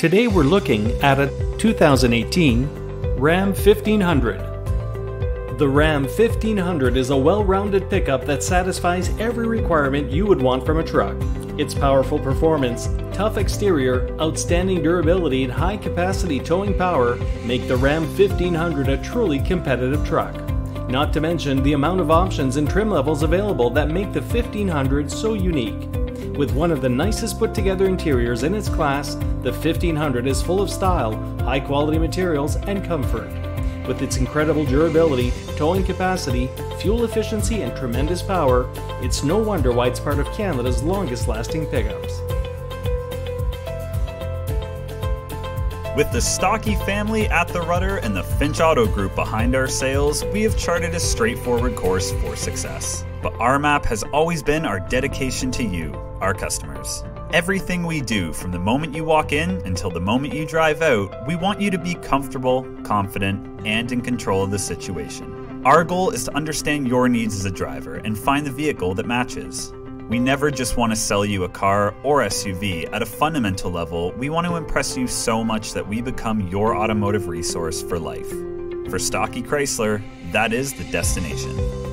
Today we're looking at a 2018 Ram 1500. The Ram 1500 is a well rounded pickup that satisfies every requirement you would want from a truck. Its powerful performance, tough exterior, outstanding durability, and high capacity towing power make the Ram 1500 a truly competitive truck. Not to mention the amount of options and trim levels available that make the 1500 so unique. With one of the nicest put together interiors in its class, the 1500 is full of style, high quality materials, and comfort. With its incredible durability, towing capacity, fuel efficiency, and tremendous power, it's no wonder why it's part of Canada's longest lasting pickups. With the Stockie family at the rudder and the Finch Auto Group behind our sails, we have charted a straightforward course for success. But our map has always been our dedication to you, our customers. Everything we do, from the moment you walk in until the moment you drive out, we want you to be comfortable, confident, and in control of the situation. Our goal is to understand your needs as a driver and find the vehicle that matches. We never just want to sell you a car or SUV. At a fundamental level, we want to impress you so much that we become your automotive resource for life. For Stockie Chrysler, that is the destination.